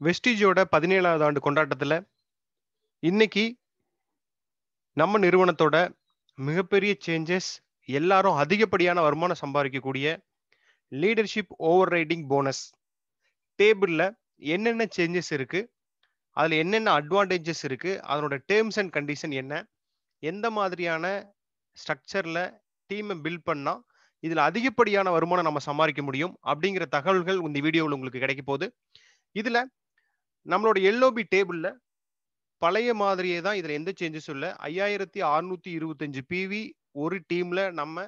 வெஸ்டிஜோட பதினேழாவது ஆண்டு கொண்டாட்டத்தில் இன்னைக்கு நம்ம நிறுவனத்தோட மிகப்பெரிய சேஞ்சஸ் எல்லாரும் அதிகப்படியான வருமானம் சம்பாதிக்கக்கூடிய லீடர்ஷிப் ஓவர் ரைடிங் போனஸ் டேபிளில் என்னென்ன சேஞ்சஸ் இருக்கு? அதில் என்னென்ன அட்வான்டேஜஸ் இருக்கு? அதனோட டேர்ம்ஸ் அண்ட் கண்டிஷன் என்ன? எந்த மாதிரியான ஸ்ட்ரக்சரில் டீமை பில்ட் பண்ணால் இதில் அதிகப்படியான வருமானம் நம்ம சம்பாதிக்க முடியும்? அப்படிங்கிற தகவல்கள் இந்த வீடியோவில் உங்களுக்கு கிடைக்க போகுது. இதில் நம்மளோட எல்ஓபி டேபிளில் பழைய மாதிரியே தான் இதில் எந்த சேஞ்சஸும் இல்லை. ஐயாயிரத்தி அறுநூத்தி இருபத்தஞ்சு பிவி ஒரு டீமில் நம்ம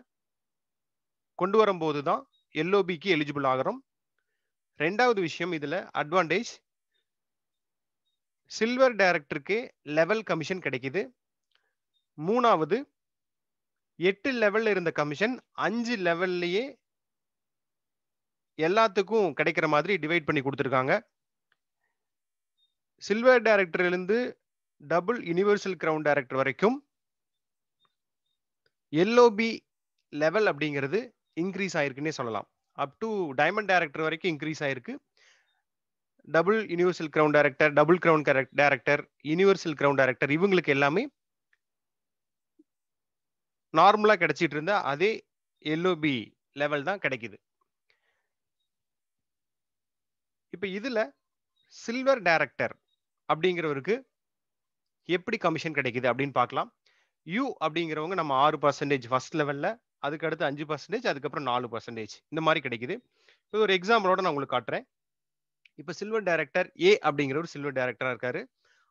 கொண்டு வரும்போது தான் எல்ஓபிக்கு எலிஜிபிள் ஆகிறோம். ரெண்டாவது விஷயம் இதில் அட்வான்டேஜ் சில்வர் டைரக்டருக்கு லெவல் கமிஷன் கிடைக்குது. மூணாவது எட்டு லெவலில் இருந்த கமிஷன் அஞ்சு லெவல்லையே எல்லாத்துக்கும் கிடைக்கிற மாதிரி டிவைட் பண்ணி கொடுத்துருக்காங்க. சில்வர் டைரக்டர்லேருந்து டபுள் யூனிவர்சல் கிரவுண்ட் டைரக்டர் வரைக்கும் எல்ஓபி லெவல் அப்படிங்கிறது இன்க்ரீஸ் ஆயிருக்குன்னே சொல்லலாம். அப் டு டைமண்ட் டைரக்டர் வரைக்கும் இன்க்ரீஸ் ஆயிருக்கு. Double universal ground director double crown director universal ground director இவங்களுக்கு எல்லாமே நார்மலாக கிடைச்சிட்டு இருந்த அதே எல்ஓபி லெவல் தான் கிடைக்குது. இப்போ இதில் சில்வர் டைரக்டர் அப்படிங்கிறவருக்கு எப்படி கமிஷன் கிடைக்குது அப்படின்னு பார்க்கலாம். யூ அப்படிங்கிறவங்க நம்ம ஆறு பர்சன்டேஜ் ஃபர்ஸ்ட் லெவலில் அதுக்கு அடுத்து அஞ்சு பர்சன்டேஜ் அதுக்கப்புறம் நாலு பர்சன்டேஜ் இந்த மாதிரி கிடைக்குது. இப்போ ஒரு எக்ஸாம்பிளோட நான் உங்களுக்கு காட்டுறேன். இப்போ சில்வர் டைரக்டர் ஏ அப்படிங்கிறவர் சில்வர் டைரக்டராக இருக்காரு.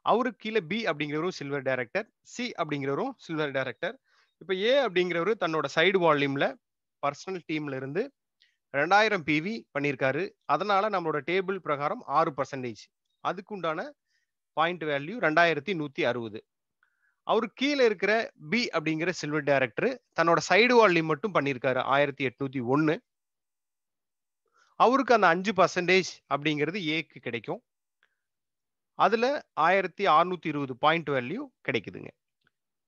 அவருக்கு கீழே பி அப்படிங்கிறவரும் சில்வர் டைரக்டர் சி அப்படிங்கிறவரும் சில்வர் டைரக்டர் இப்போ ஏ அப்படிங்கிறவரு தன்னோட சைடு வால்யூமில் பர்சனல் டீம்ல இருந்து ரெண்டாயிரம் பிவி பண்ணியிருக்காரு. அதனால நம்மளோட டேபிள் பிரகாரம் ஆறு பர்சன்டேஜ் அதுக்கு உண்டான பாயிண்ட் வேல்யூ ரெண்டாயிரத்தி நூத்தி அறுபது. அவரு கீழே இருக்கிற பி அப்படிங்கிற சில்வர் டைரக்டர் தன்னோட சைடு வால்யூம் மட்டும் பண்ணியிருக்காரு ஆயிரத்தி எட்நூத்தி ஒன்னு. அவருக்கு அந்த அஞ்சு பர்சன்டேஜ் அப்படிங்கிறது ஏக்கு கிடைக்கும். அதுல ஆயிரத்தி அறுநூத்தி இருபது பாயிண்ட் வேல்யூ கிடைக்குதுங்க.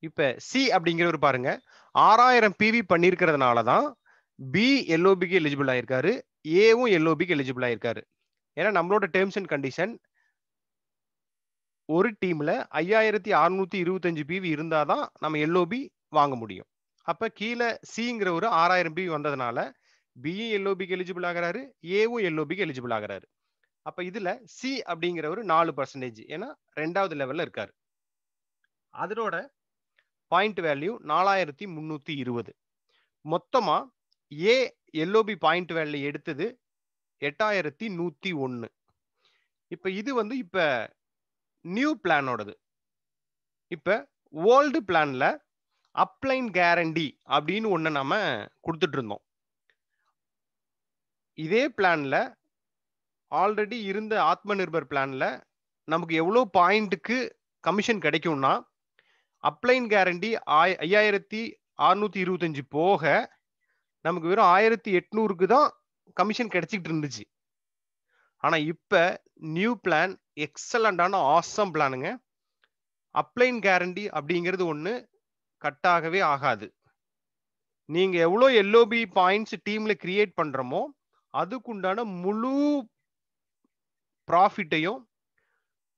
இப்ப சி அப்படிங்கிறவர் பாருங்க ஆறாயிரம் பிவி பண்ணியிருக்கிறதுனால தான் பி எல்ஓபிக்கு எலிஜிபிள் ஆயிருக்காரு ஏவும் எல்ஓபிக்கு எலிஜிபிள் ஆயிருக்காரு. ஏன்னா நம்மளோட டேர்ம்ஸ் அண்ட் கண்டிஷன் ஒரு டீம்ல ஐயாயிரத்தி அறுநூத்தி இருபத்தஞ்சு பிவி இருந்தாதான் நம்ம எல்ஓபி வாங்க முடியும். அப்ப கீழே சிங்கிற ஒரு ஆறாயிரம் பிவி வந்ததுனால பியும் எல்ஓபிக்கு எலிஜிபிள் ஆகிறாரு ஏவும் எல்ஓபிக்கு எலிஜிபிள் ஆகிறாரு. அப்ப இதுல சி அப்படிங்கிற ஒரு நாலு பர்சன்டேஜ் ஏன்னா ரெண்டாவது லெவல்ல இருக்காரு. அதனோட பாயிண்ட் வேல்யூ நாலாயிரத்தி முன்னூத்தி இருபது. மொத்தமா ஏ எல்ஓபி பாயிண்ட் வேல்யூ எடுத்தது எட்டாயிரத்தி நூத்தி ஒன்னு. இப்ப இது வந்து இப்ப நியூ பிளானோடது இப்போ ஓல்டு பிளானில் அப்ளைன் கேரண்டி அப்படின்னு ஒன்று நம்ம கொடுத்துட்டு இருந்தோம். இதே பிளானில் ஆல்ரெடி இருந்த ஆத்ம நிர்பர் பிளானில் நமக்கு எவ்வளோ பாயிண்ட்டுக்கு கமிஷன் கிடைக்கும்னா அப்ளைன் கேரண்டி ஆய் ஐயாயிரத்தி அறுநூத்தி இருபத்தஞ்சு போக நமக்கு வெறும் ஆயிரத்தி எட்நூறுக்கு தான் கமிஷன் கிடைச்சிக்கிட்டு இருந்துச்சு. ஆனால் இப்போ நியூ பிளான் எக்ஸலண்டான ஆசம் பிளானுங்க அப்ளைன் கேரண்டி அப்படிங்கிறது ஒன்று கட்டாகவே ஆகாது. நீங்கள் எவ்வளோ எல்ஓபி பாயிண்ட்ஸ் டீமில் கிரியேட் பண்ணுறோமோ அதுக்குண்டான முழு ப்ராஃபிட்டையும்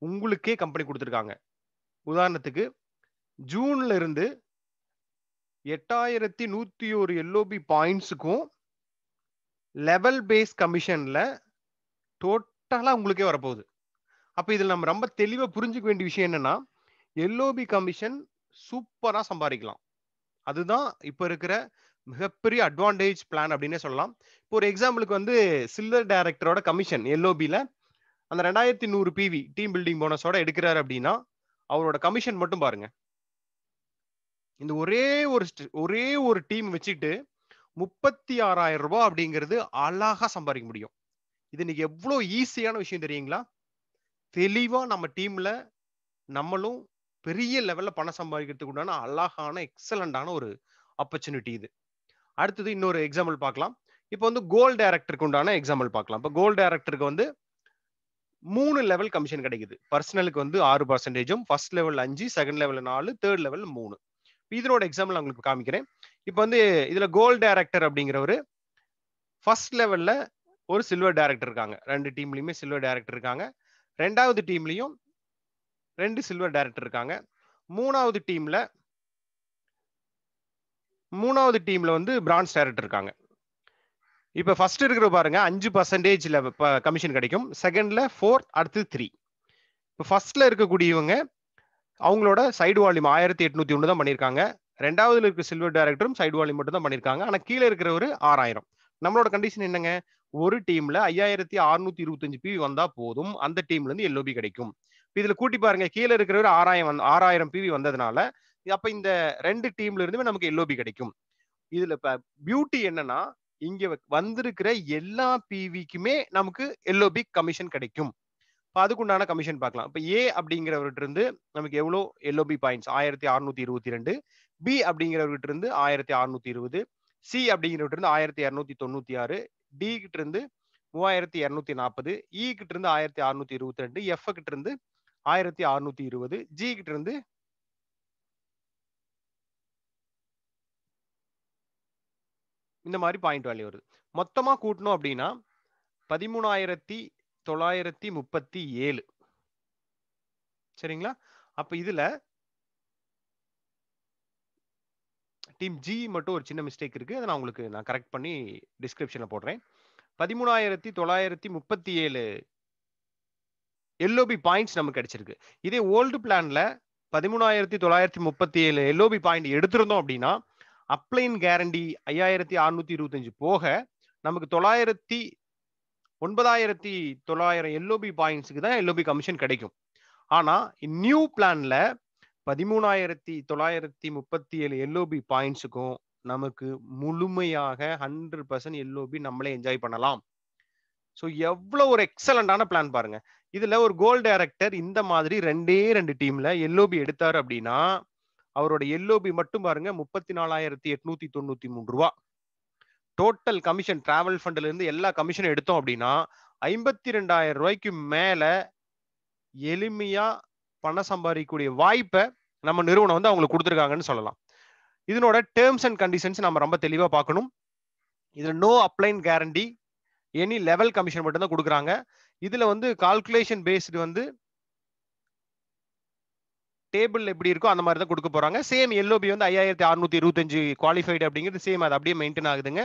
உங்களுக்கே கம்பெனி கொடுத்துருக்காங்க. உதாரணத்துக்கு ஜூன்ல இருந்து எட்டாயிரத்தி நூற்றி ஒரு எல்ஓபி பாயிண்ட்ஸுக்கும் லெவல் பேஸ் கமிஷனில் டோட்டலாக உங்களுக்கே வரப்போகுது. அப்போ இதில் நம்ம ரொம்ப தெளிவாக புரிஞ்சுக்க வேண்டிய விஷயம் என்னன்னா எல்ஓபி கமிஷன் சூப்பராக சம்பாதிக்கலாம். அதுதான் இப்போ இருக்கிற மிகப்பெரிய அட்வான்டேஜ் பிளான் அப்படின்னே சொல்லலாம். இப்போ ஒரு எக்ஸாம்பிளுக்கு வந்து சில்வர் டைரக்டரோட கமிஷன் எல்ஓபியில் அந்த ரெண்டாயிரத்தி நூறு பிவி டீம் பில்டிங் போனஸோட எடுக்கிறாரு அப்படின்னா அவரோட கமிஷன் மட்டும் பாருங்க. இந்த ஒரே ஒரு ஒரே ஒரு டீம் வச்சுட்டு முப்பத்தி ஆறாயிரம் ரூபாய் அப்படிங்கிறது அழகா சம்பாதிக்க முடியும். இது இன்னைக்கு எவ்வளோ ஈஸியான விஷயம் தெரியுங்களா? தெளிவாக நம்ம டீம்ல நம்மளும் பெரிய லெவலில் பணம் சம்பாதிக்கிறதுக்கு உண்டான அழகான எக்ஸலண்டான ஒரு ஆப்பர்ச்சுனிட்டி இது. அடுத்தது இன்னொரு எக்ஸாம்பிள் பார்க்கலாம். இப்போ வந்து கோல் டைரக்டருக்கு உண்டான எக்ஸாம்பிள் பார்க்கலாம். இப்போ கோல் டைரக்டருக்கு வந்து மூணு லெவல் கமிஷன் கிடைக்குது. பர்சனலுக்கு வந்து ஆறு பர்சன்டேஜும் ஃபர்ஸ்ட் லெவல் அஞ்சு செகண்ட் லெவல் நாலு தேர்ட் லெவல் மூணு. இதனோட எக்ஸாம்பிள் உங்களுக்கு காமிக்கிறேன். இப்போ வந்து இதில் கோல் டைரக்டர் அப்படிங்கிறவர் ஃபர்ஸ்ட் லெவலில் ஒரு சில்வர் டேரக்டர் இருக்காங்க. ரெண்டு டீம்லேயுமே சில்வர் டேரக்டர் இருக்காங்க. ரெண்டாவது டீம்லேயும் ரெண்டு சில்வர் டேரக்டர் இருக்காங்க. மூணாவது டீமில் மூணாவது டீமில் வந்து பிரான்ஸ் டேரக்டர் இருக்காங்க. இப்போ ஃபர்ஸ்ட் இருக்கிற பாருங்க அஞ்சு பர்சன்டேஜில் கமிஷன் கிடைக்கும். செகண்டில் ஃபோர் அடுத்து த்ரீ இப்போ ஃபர்ஸ்ட்ல இருக்கக்கூடியவங்க அவங்களோட சைடு வால்யூம் ஆயிரத்தி எட்நூத்தி ஒன்று தான் பண்ணியிருக்காங்க. ரெண்டாவதுல இருக்க சில்வர் டேரக்டரும் சைடு வால்யூம் மட்டும் தான் பண்ணியிருக்காங்க. ஆனால் கீழே இருக்கிற ஒரு ஆறாயிரம். நம்மளோட கண்டிஷன் என்னங்க? ஒரு டீம்ல ஐயாயிரத்தி அறுநூத்தி இருபத்தஞ்சு பிவி வந்தா போதும். அந்த டீம்ல இருந்து எல்ஓபி கிடைக்கும். இதுல கூட்டி பாருங்க கீழே இருக்கிறவர் ஆறாயிரம் ஆறாயிரம் பிவி வந்ததுனால அப்ப இந்த ரெண்டு டீம்ல இருந்துமே நமக்கு எல்ஓபி கிடைக்கும். இதுல இப்ப பியூட்டி என்னன்னா இங்க வந்திருக்கிற எல்லா பிவிக்குமே நமக்கு எல்ஓபி கமிஷன் கிடைக்கும். இப்போ அதுக்குண்டான கமிஷன் பார்க்கலாம் இப்போ ஏ அப்படிங்கிறவர்கிட்ட இருந்து நமக்கு எவ்வளோ எல்ஓபி பாயிண்ட்ஸ் ஆயிரத்தி அறுநூத்தி இருபத்தி ரெண்டு. பி அப்படிங்கிறவர்கிட்ட இருந்து ஆயிரத்தி அறுநூத்தி இருபது. சி அப்படிங்கிறவர்கிட்ட இருந்து ஆயிரத்தி இரநூத்தி தொண்ணூத்தி ஆறு. டி கிட்ட இருந்து மூவாயிரத்தி இரநூத்தி நாற்பது e இ கிட்ட இருந்து ஆயிரத்தி அறுநூத்தி இருபத்தி ரெண்டு எஃப் கிட்ட இருந்து ஆயிரத்தி அறுநூத்தி இருபது ஜி கிட்ட இருந்து இந்த மாதிரி பாயிண்ட் வேல்யூ வருது. மொத்தமா கூட்டணும் அப்படின்னா பதிமூணாயிரத்தி தொள்ளாயிரத்தி முப்பத்தி ஏழு சரிங்களா அப்ப இதுல டீம் ஜி மட்டும் ஒரு சின்ன மிஸ்டேக் இருக்குது அதை நான் உங்களுக்கு நான் கரெக்ட் பண்ணி டிஸ்கிரிப்ஷனில் போடுறேன். பதிமூணாயிரத்தி தொள்ளாயிரத்தி முப்பத்தி ஏழு எல்ஓபி பாயிண்ட்ஸ் நமக்கு கிடைச்சிருக்கு. இதே ஓல்டு பிளான்ல பதிமூணாயிரத்தி தொள்ளாயிரத்தி முப்பத்தி ஏழு எல்ஓபி பாயிண்ட் எடுத்திருந்தோம் அப்படின்னா அப்ளைன் கேரண்டி ஐயாயிரத்தி அறுநூத்தி இருபத்தஞ்சு போக நமக்கு தொள்ளாயிரத்தி ஒன்பதாயிரத்தி தொள்ளாயிரம் எல்ஓபி பாயிண்ட்ஸுக்கு தான் எல்ஓபி கமிஷன் கிடைக்கும். ஆனா நியூ பிளான்ல பதிமூணாயிரத்தி தொள்ளாயிரத்தி முப்பத்தி ஏழு எல்ஓபி பாயிண்ட்ஸுக்கும் நமக்கு முழுமையாக ஹண்ட்ரட் பர்சன்ட் எல்ஓபி நம்மளே என்ஜாய் பண்ணலாம். ஸோ எவ்வளோ ஒரு எக்ஸலண்டான பிளான் பாருங்க. இதுல ஒரு கோல் டைரக்டர் இந்த மாதிரி ரெண்டே ரெண்டு டீம்ல எல்ஓபி எடுத்தாரு அப்படின்னா அவரோட எல்ஓபி மட்டும் பாருங்க முப்பத்தி நாலாயிரத்தி எட்நூத்தி தொண்ணூத்தி மூணு ரூபா. டோட்டல் கமிஷன் டிராவல் ஃபண்ட்ல இருந்து எல்லா கமிஷனும் எடுத்தோம் அப்படின்னா ஐம்பத்தி ரெண்டாயிரம் ரூபாய்க்கு மேல எளிமையா பணம் சம்பாதிக்கக்கூடிய வாய்ப்பை நம்ம நிறுவனம் வந்து அவங்களுக்கு கொடுத்துருக்காங்கன்னு சொல்லலாம். இதனோட டேர்ம்ஸ் அண்ட் கண்டிஷன்ஸ் நம்ம ரொம்ப தெளிவாக பார்க்கணும். இதில் no அப்ளைன் guarantee any level commission மட்டும் தான் கொடுக்குறாங்க. இதில் வந்து கால்குலேஷன் பேஸ்டு வந்து டேபிள் எப்படி இருக்கோ அந்த மாதிரி தான் கொடுக்க போறாங்க. சேம் எல்ஓபி வந்து ஐயாயிரத்தி அறுநூத்தி இருபத்தஞ்சு குவாலிஃபைடு அப்படிங்கிறது சேம் அது அப்படியே மெயின்டைன் ஆகுதுங்க.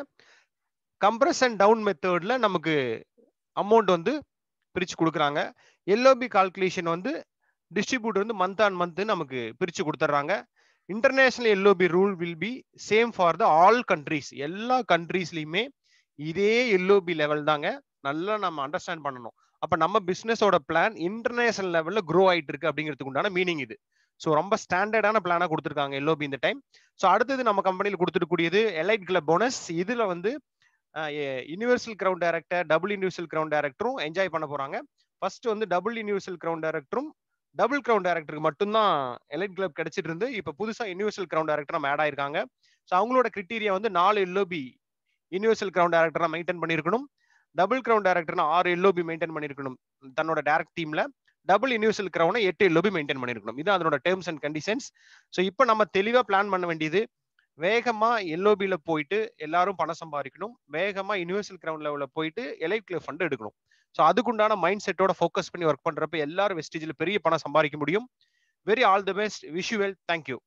கம்ப்ரஸ் அண்ட் டவுன் மெத்தடில் நமக்கு அமௌண்ட் வந்து பிரிச்சு கொடுக்குறாங்க. எல்ஓபி கால்குலேஷன் வந்து டிஸ்ட்ரிபியூட்டர் வந்து மந்த் ஆன் மந்த் நமக்கு பிரிச்சு கொடுத்துட்றாங்க. International LOP rule will be same for the all countries எல்லா கண்ட்ரீஸ்லையுமே இதே எல்ஓபி லெவல் தாங்க. நல்லா நம்ம அண்டர்ஸ்டாண்ட் பண்ணணும். அப்போ நம்ம பிஸ்னஸோட பிளான் இன்டர்நேஷனல் லெவலில் க்ரோ ஆகிட்டு இருக்கு அப்படிங்கிறதுக்கு உண்டான மீனிங் இது. ஸோ ரொம்ப ஸ்டாண்டர்டான பிளானாக கொடுத்துருக்காங்க எல்ஓபி இந்த டைம் ஸோ அடுத்தது நம்ம கம்பெனியில் கொடுத்துருக்கூடியது எலைட் கிளப் போனஸ் இதில் வந்து universal ground director double universal ground டைரக்டரும் என்ஜாய் பண்ண போகிறாங்க ஃபர்ஸ்ட் வந்து டபுள் யூனிவர்சல் கிரவுண்ட் டைரக்டரும் டபுள் கிரவுண்ட் டேரக்டருக்கு மட்டும்தான் எலைட் கிளப் கிடைச்சிட்டு இருந்து இப்போ புதுசாக யூனிவர்சல் கிரவுண்ட் டேரக்டர் நம்ம ஆட் ஆயிருக்காங்க. ஸோ அவங்களோட கிரிட்டீரியா வந்து நாலு எல்ஓபி யூனிவர்சல் கிரவுண்ட் டைரக்டரா மெயின்டைன் பண்ணியிருக்கணும். டபுள் கிரவுண்ட் டேரக்டர்னா ஆறு எல்ஓபி மெயின்டைன் பண்ணியிருக்கணும். தன்னோட டேரக்ட் டீம்ல டபுள் யூனிவர்சல் கிரவுனை எட்டு எல்லோபி மெயின்டைன் பண்ணியிருக்கணும். இது அதனோட டேர்ம்ஸ் அண்ட் கண்டிஷன்ஸ் ஸோ இப்போ நம்ம தெளிவாக பிளான் பண்ண வேண்டியது வேகமா எல்ஓபியில போயிட்டு எல்லாரும் பணம் சம்பாதிக்கணும். வேகமா யூனிவர்சல் கிரவுண்ட் லெவலில் போயிட்டு எலைட் கிளப் ஃபண்ட் எடுக்கணும். ஸோ அதுக்குண்டான மைண்ட் செட்டோட ஃபோக்கஸ் பண்ணி ஒர்க் பண்றப்ப எல்லாரும் வெஸ்டேஜில் பெரிய பணம் சம்பாதிக்க முடியும். Very all the best wish you well thank you